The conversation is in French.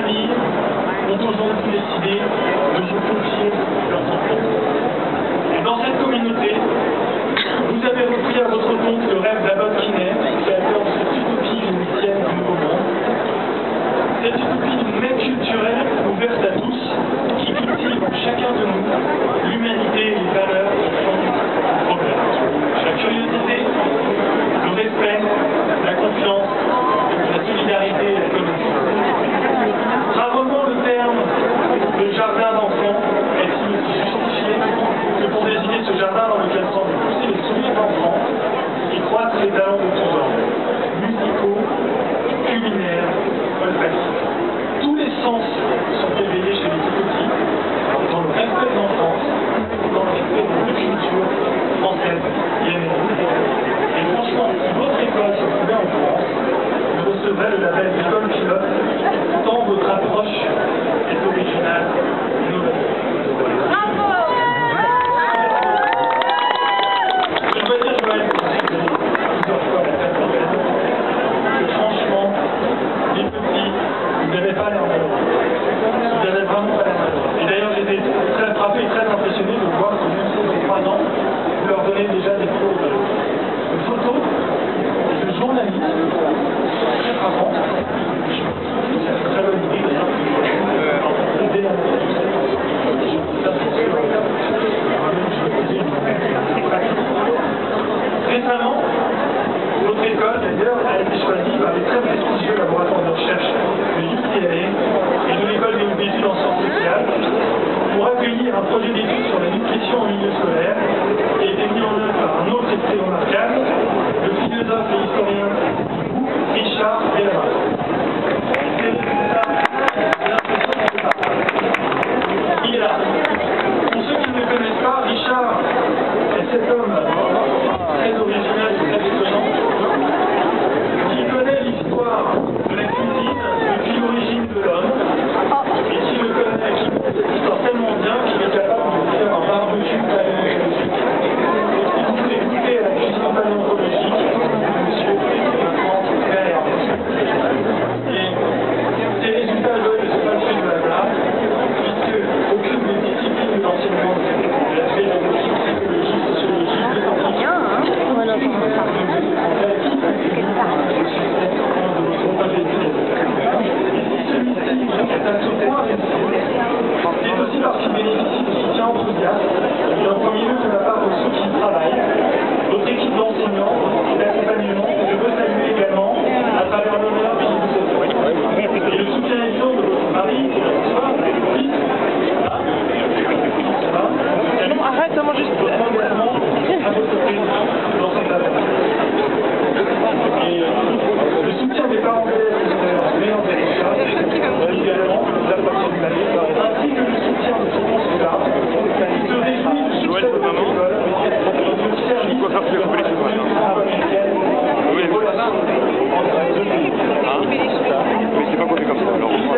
familles ont aujourd'hui décidé de se confier leurs enfants. Dans cette communauté, vous avez repris à votre compte euh, Thank you. Elle a été choisi par les très prestigieux laboratoires de recherche de l'UCLA et de l'école des études en sciences sociales pour accueillir un projet d'étude sur la nutrition en milieu scolaire. Komm, komm.